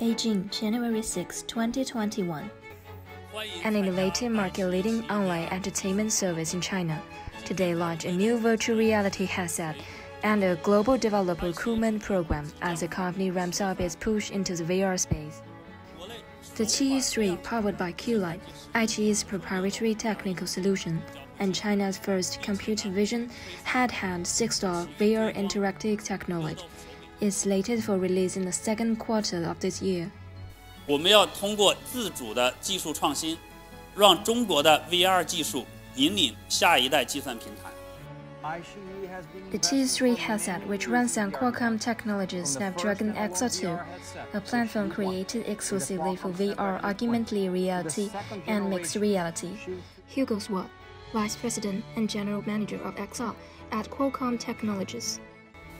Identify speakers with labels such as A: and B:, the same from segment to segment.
A: Beijing, January 6, 2021.
B: An innovative market-leading online entertainment service in China today launched a new virtual reality headset and a global developer recruitment program as the company ramps up its push into the VR space. The Qi 3, powered by Q-Lite, iQIYI's proprietary technical solution, and China's first computer vision head-hand six-DoF VR interactive technology, is slated for release in the second quarter of this year.
C: 我们要通过自主的技术创新，让中国的 VR 技术引领下一代计算平台。
B: The T3 headset, which runs on Qualcomm Technologies Snapdragon XR2, a platform created exclusively for VR augmented reality and mixed reality. Hugo Swart, Vice President and General Manager of XR at Qualcomm Technologies.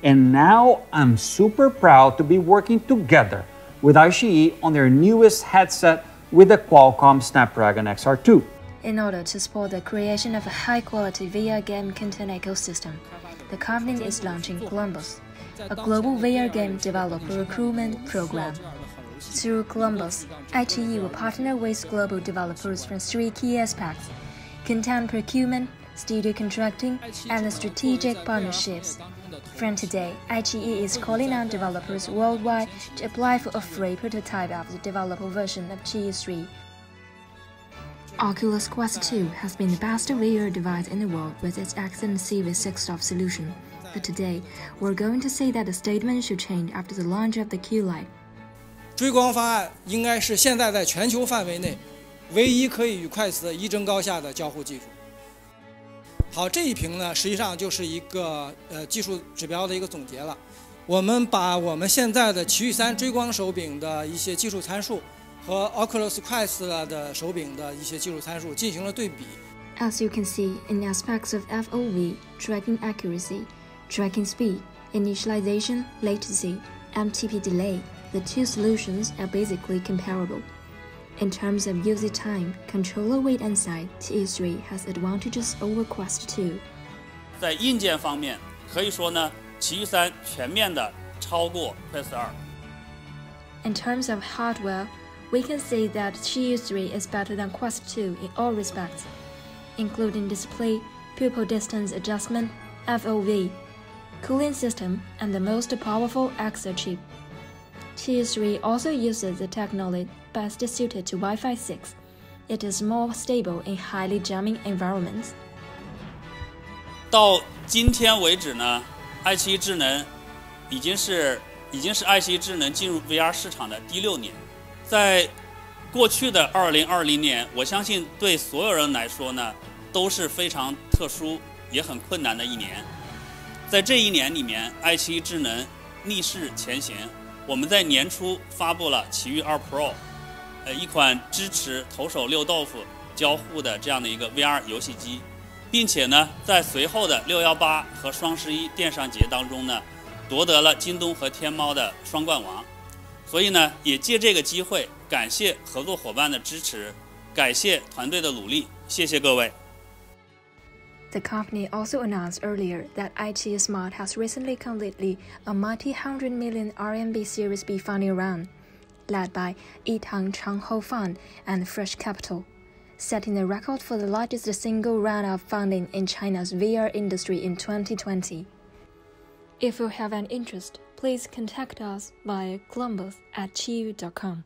D: And now I'm super proud to be working together with iQIYI on their newest headset with the Qualcomm Snapdragon XR2
B: in order to support the creation of a high-quality VR game content ecosystem. The company is launching Columbus, a global VR game developer recruitment program. Through Columbus, iQIYI will partner with global developers from three key aspects content procurement, studio contracting, and strategic partnerships. From today, iQIYI is calling on developers worldwide to apply for a free prototype of the developer version of Qi 3 Oculus Quest 2 has been the best VR device in the world with its excellent CV6 solution. But today, we're going to say that the statement should change after the launch of the Q-Lite.
E: 追光方案应该是现在在全球范围内唯一可以与快磁一争高下的交互技术。 好，这一屏呢，实际上就是一个呃技术指标的一个总结了。我们把我们现在的奇遇三追光手柄的一些技术参数和 Oculus Quest 的手柄的一些技术参数进行了对比。
B: As you can see, in aspects of FOV, tracking accuracy, tracking speed, initialization, latency, MTP delay, the two solutions are basically comparable. In terms of usage time, controller weight and size, T3 has advantages over Quest 2.
C: In Quest 二。
B: In terms of hardware, we can say that TU3 is better than Quest 2 in all respects, including display, pupil distance adjustment, FOV, cooling system, and the most powerful XR chip. Qi 3 also uses the technology best suited to Wi-Fi 6. It is more stable in highly jamming environments.
C: 到今天为止呢，爱奇艺智能已经是已经是爱奇艺智能进入 VR 市场的第六年。在过去的二零二零年，我相信对所有人来说呢，都是非常特殊也很困难的一年。在这一年里面，爱奇艺智能逆势前行， 我们在年初发布了奇遇二 Pro，呃，一款支持投手六豆腐交互的这样的一个 VR 游戏机，并且呢，在随后的六幺八和双十一电商节当中呢，夺得了京东和天猫的双冠王。所以呢，也借这个机会感谢合作伙伴的支持，感谢团队的努力，谢谢各位。
B: The company also announced earlier that iQIYI Smart has recently completed a multi-hundred million RMB Series B funding round, led by Yitang Changhou Fund and Fresh Capital, setting the record for the largest single round of funding in China's VR industry in 2020. If you have an interest, please contact us via columbus at qiyu.com.